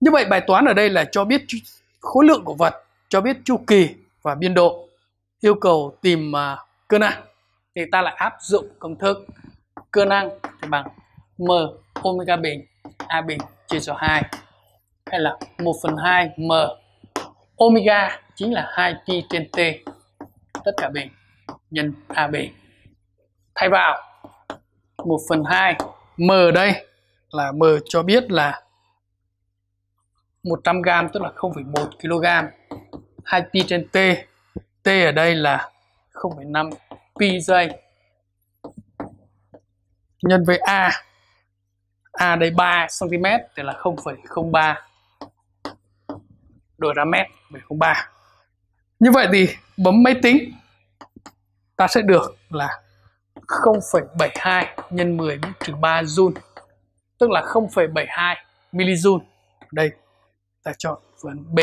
Như vậy bài toán ở đây là cho biết khối lượng của vật, cho biết chu kỳ và biên độ. Yêu cầu tìm uh, cơ năng thì ta lại áp dụng công thức cơ năng thì bằng m omega bình a bình chia cho 2 hay là 1 phần 2 m omega chính là 2 pi trên t. Tất cả bình nhân a bình. Thay vào 1 phần 2 m đây là m cho biết là 100 g tức là 0,1 kg 2 pi trên t. T ở đây là 0,5 pi giây. Nhân với a. A đây 3 cm thì là 0,03 đổi ra mét 0,03 như vậy thì bấm máy tính ta sẽ được là 0,72 nhân 10 trừ 3 joule tức là 0,72 milijoule đây ta chọn phương B.